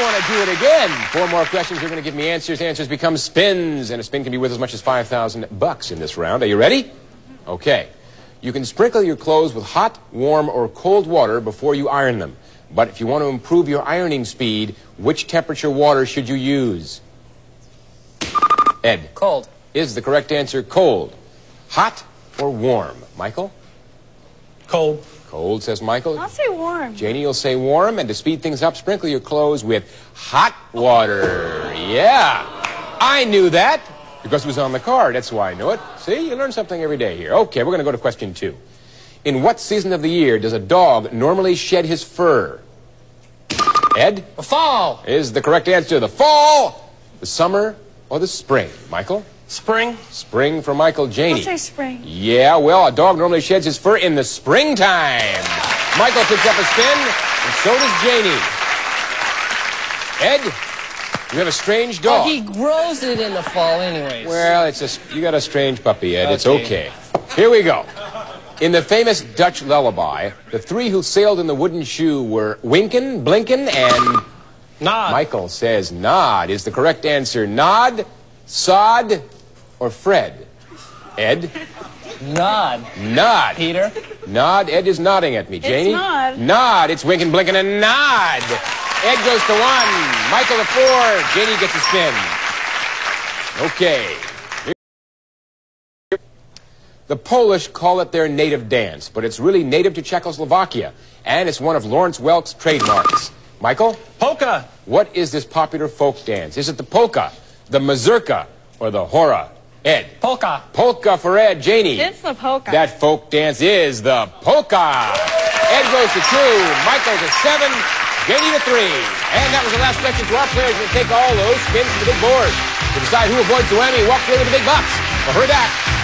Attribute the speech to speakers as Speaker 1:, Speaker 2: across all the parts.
Speaker 1: want to do it again. Four more questions. You're going to give me answers. Answers become spins, and a spin can be worth as much as 5,000 bucks in this round. Are you ready? Okay. You can sprinkle your clothes with hot, warm, or cold water before you iron them. But if you want to improve your ironing speed, which temperature water should you use? Ed.
Speaker 2: Cold.
Speaker 1: Is the correct answer cold? Hot or warm? Michael?
Speaker 3: Cold.
Speaker 1: Cold, says Michael.
Speaker 4: I'll say warm.
Speaker 1: Janie will say warm, and to speed things up, sprinkle your clothes with hot water. Yeah. I knew that because it was on the card. That's why I knew it. See, you learn something every day here. Okay, we're going to go to question two. In what season of the year does a dog normally shed his fur? Ed?
Speaker 2: The fall.
Speaker 1: Is the correct answer the fall, the summer, or the spring? Michael?
Speaker 3: Spring.
Speaker 1: Spring for Michael Janie.
Speaker 4: I'll say spring.
Speaker 1: Yeah, well, a dog normally sheds his fur in the springtime. Michael picks up a spin, and so does Janie. Ed, you have a strange
Speaker 2: Well,
Speaker 1: dog.
Speaker 2: he grows it in the fall anyways.
Speaker 1: Well, it's a, you got a strange puppy, Ed. It's
Speaker 2: Okay.
Speaker 1: okay. Here we go. In the famous Dutch lullaby, the three who sailed in the wooden shoe were Winkin, Blinkin, and
Speaker 3: Nod.
Speaker 1: Michael says Nod. Is the correct answer Nod, Sod, or Fred? Ed?
Speaker 2: Nod.
Speaker 1: Nod.
Speaker 2: Peter.
Speaker 1: Nod. Ed is nodding at me. Janie?
Speaker 4: Nod.
Speaker 1: Nod. It's winking, blinking, and nod. Ed goes to one. Michael to four. Janie gets a spin. Okay. The Polish call it their native dance, but it's really native to Czechoslovakia, and it's one of Lawrence Welk's trademarks. Michael,
Speaker 3: Polka.
Speaker 1: what is this popular folk dance? Is it the polka, the mazurka, or the hora? Ed.
Speaker 2: Polka.
Speaker 1: Polka for Ed. Janie.
Speaker 4: It's the polka.
Speaker 1: That folk dance is the polka. Ed goes to two, Michael to seven, Janie to three. And that was the last question to our players to take all those spins to the big board. To decide who avoids the whammy and walks away with the big bucks. For her that.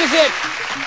Speaker 1: Is it.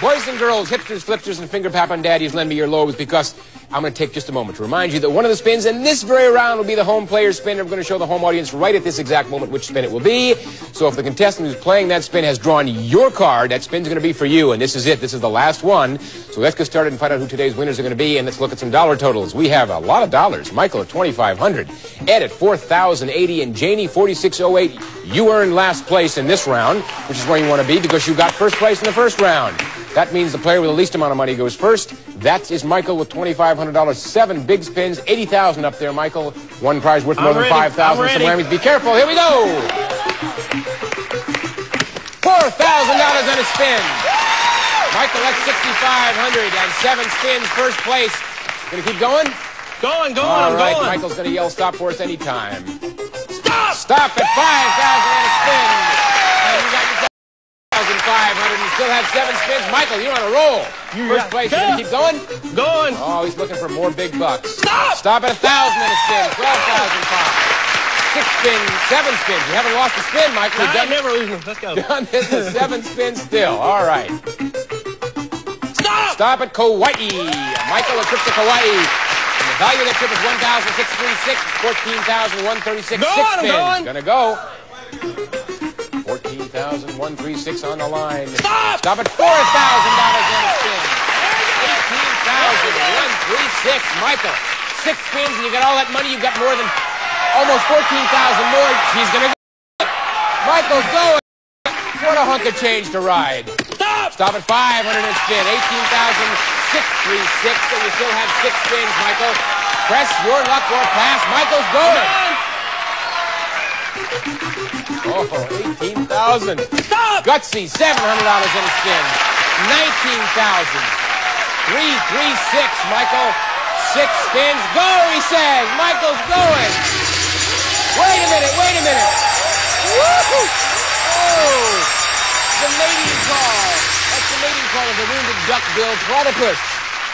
Speaker 1: Boys and girls, hipsters, flipsters, and finger papping daddies, lend me your lobes because I'm going to take just a moment to remind you that one of the spins in this very round will be the home player's spin. I'm going to show the home audience right at this exact moment which spin it will be. So if the contestant who's playing that spin has drawn your card, that spin's going to be for you. And this is it. This is the last one. So let's get started and find out who today's winners are going to be. And let's look at some dollar totals. We have a lot of dollars. Michael at 2500 Ed at 4080 and Janie 4608 You earned last place in this round, which is where you want to be because you got first place in the first round. That means the player with the least amount of money goes first. That is Michael with $2,500. Seven big spins, 80000 up there, Michael. One prize worth more
Speaker 3: I'm
Speaker 1: than 5000
Speaker 3: I'm
Speaker 1: Some
Speaker 3: ready.
Speaker 1: Be careful. Here we go. $4,000 on a spin. Michael, that's 6500 and seven spins, first place. Gonna keep going?
Speaker 3: Going, going,
Speaker 1: All
Speaker 3: I'm
Speaker 1: right,
Speaker 3: going.
Speaker 1: Michael's gonna yell stop for us anytime.
Speaker 3: Stop!
Speaker 1: Stop at 5,000 on a spin. And you got yourself 1,500 and still have seven spins. Michael, you're on a roll. First place, you gonna keep going?
Speaker 3: Going.
Speaker 1: Oh, he's looking for more big bucks.
Speaker 3: Stop!
Speaker 1: Stop at a 1,000 on a spin. 12,005. Six spins, seven spins. You haven't lost a spin, Michael.
Speaker 3: Ain't
Speaker 1: done,
Speaker 3: never losing. Let's go.
Speaker 1: done this is seven spins still. All right.
Speaker 3: Stop!
Speaker 1: Stop at Kauai. Michael, a trip to Kauai. And the value of that trip is 1,636, 14,136.
Speaker 3: Go
Speaker 1: Six
Speaker 3: on, I'm
Speaker 1: spins.
Speaker 3: going.
Speaker 1: Gonna go. 14,136 on the line.
Speaker 3: Stop!
Speaker 1: Stop at $4,000 on a spin. 18,136. Michael, six spins and you got all that money. You've got more than almost 14,000 more. She's gonna go. Michael's going. What a hunk of change to ride.
Speaker 3: Stop!
Speaker 1: Stop at 500 and spin. 18,636. So you still have six spins, Michael. Press your luck or pass. Michael's going. Oh, 18,000.
Speaker 3: Stop!
Speaker 1: Gutsy, $700 in a spin. 19,000. 336, Michael. Six spins. Go, he says. Michael's going. Wait a minute, wait a minute. Woo! Oh, the mating call. That's the mating call of the wounded duck-billed platypus.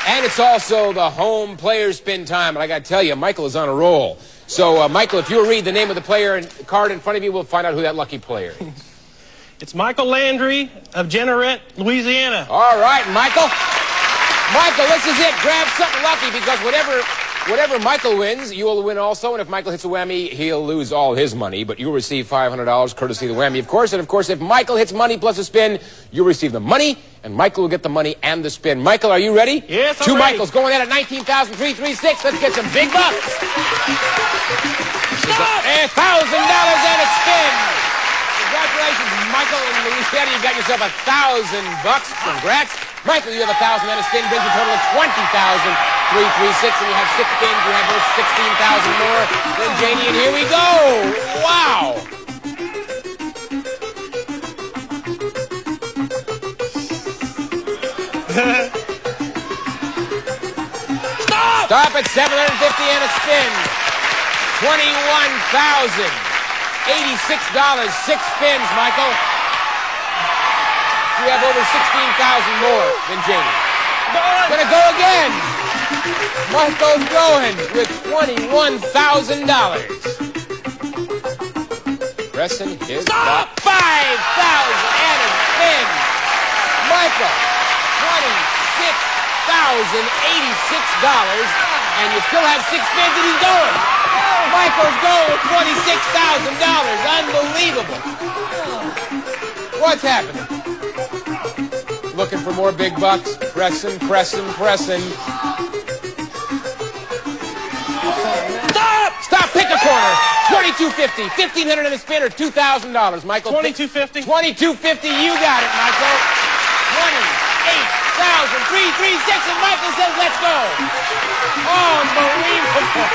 Speaker 1: And it's also the home player spin time. And I got to tell you, Michael is on a roll. So, uh, Michael, if you'll read the name of the player and card in front of you, we'll find out who that lucky player is.
Speaker 3: It's Michael Landry of Jeanerette, Louisiana.
Speaker 1: All right, Michael. Michael, this is it. Grab something lucky because whatever Whatever Michael wins, you will win also. And if Michael hits a whammy, he'll lose all his money. But you'll receive $500 courtesy of the whammy, of course. And of course, if Michael hits money plus a spin, you'll receive the money. And Michael will get the money and the spin. Michael, are you ready?
Speaker 3: Yes, I'm
Speaker 1: Two
Speaker 3: ready.
Speaker 1: Michaels going in at 19,336. Let's get some big bucks.
Speaker 3: Stop!
Speaker 1: A thousand dollars and a spin. Congratulations, Michael and Louisiana. You got yourself a thousand bucks. Congrats. Michael, you have a thousand and a spin brings a total of twenty thousand. Three, three, six, and you have six spins. You have those sixteen thousand more than Janie, and here we go. Wow.
Speaker 3: Stop!
Speaker 1: Stop at 750 and a spin. $21,086. Six spins, Michael. You have over 16,000 more than Janie. Gonna go again. Michael's going with $21,000. Pressing his top 5,000 and a spin. Michael, $26,086. And you still have six spins and he's going. Michael's going with $26,000. Unbelievable. What's happening? Looking for more big bucks? Pressing, pressing, pressing.
Speaker 3: Stop!
Speaker 1: Stop, pick a corner. 2250, 1500 in a spin or $2,000, Michael.
Speaker 3: 2250.
Speaker 1: 2250, you got it, Michael. 28,336, and Michael says, let's go. Unbelievable.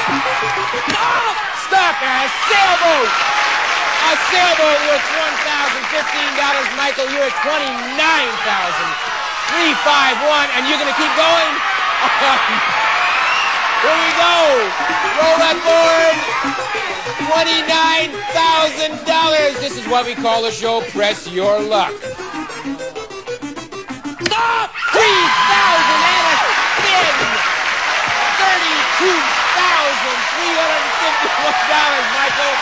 Speaker 3: Stop!
Speaker 1: Stop, a sailboat. A sailboat worth $1,015. Michael, you're at 29351 and you're going to keep going? Oh, Here we go. Roll that board. $29,000. This is what we call the show Press Your Luck.
Speaker 3: Stop!
Speaker 1: 3,000 and a spin. $32,351, Michael.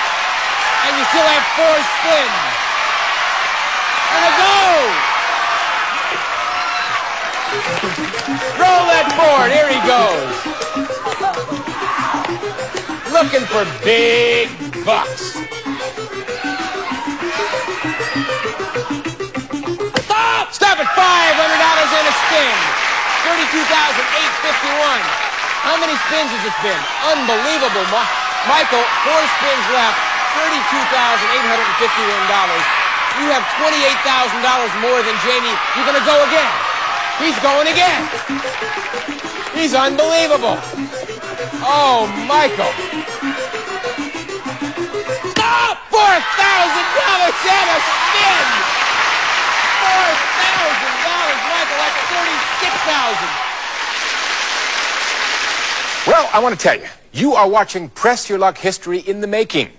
Speaker 1: And you still have four spins. Gonna go. Roll that board. Here he goes. Looking for big bucks.
Speaker 3: Stop!
Speaker 1: Stop at $500 and a spin. 32,851. How many spins has it been? Unbelievable. Ma- Michael, four spins left. $32,851. You have $28,000 more than Janie. You're going to go again. He's going again. He's unbelievable. Oh, Michael.
Speaker 3: Stop!
Speaker 1: $4,000 and a spin. $4,000, Michael. That's 36000 Well, I want to tell you, you are watching Press Your Luck History in the Making.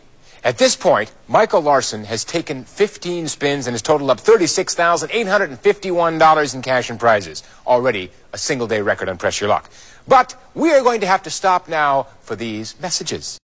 Speaker 1: At this point, Michael Larson has taken 15 spins and has totaled up $36,851 in cash and prizes. Already a single day record on Press Your Luck. But we are going to have to stop now for these messages.